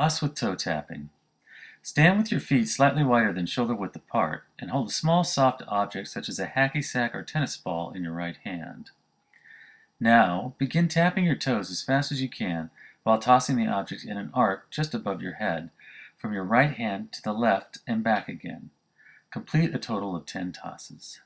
Us with toe tapping. Stand with your feet slightly wider than shoulder width apart and hold a small soft object such as a hacky sack or tennis ball in your right hand. Now, begin tapping your toes as fast as you can while tossing the object in an arc just above your head, from your right hand to the left and back again. Complete a total of 10 tosses.